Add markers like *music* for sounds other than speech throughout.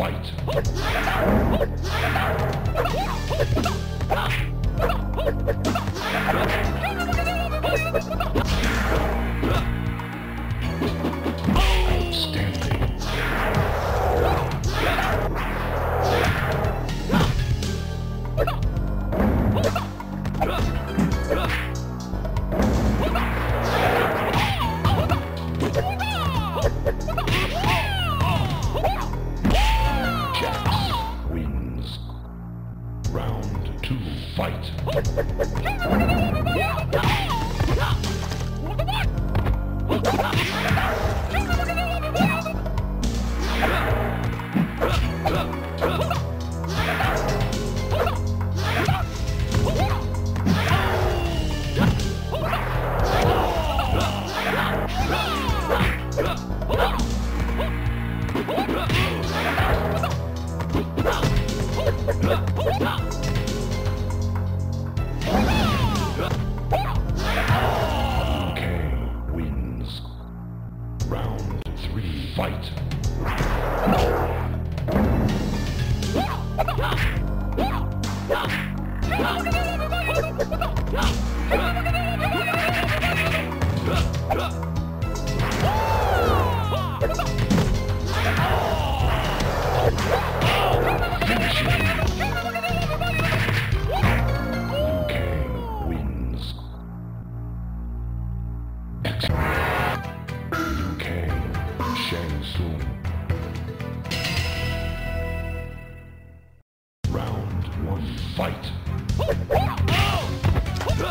fight. *laughs* *laughs* Go! Wow.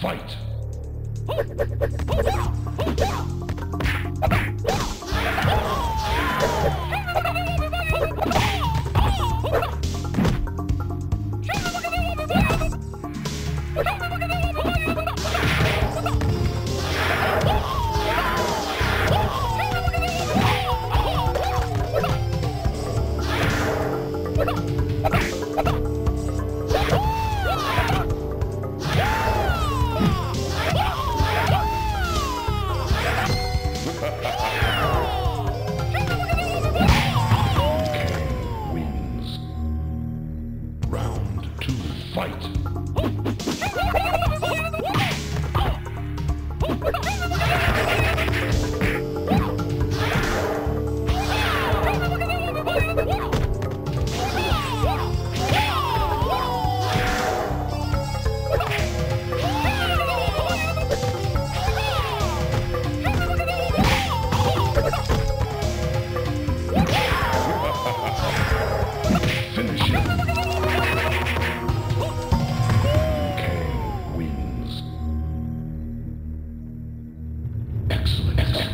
fight.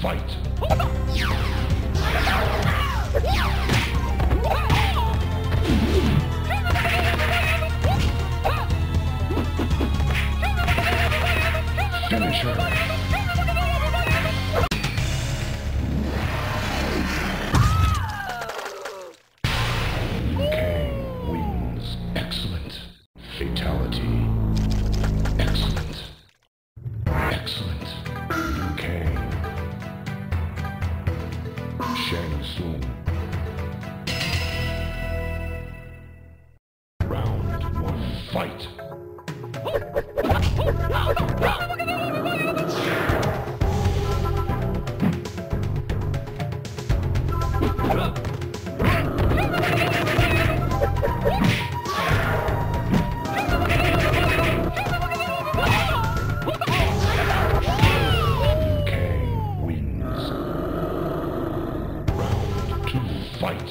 Fight! Finish her! Shang Tsung. Round one, fight!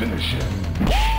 Finish him.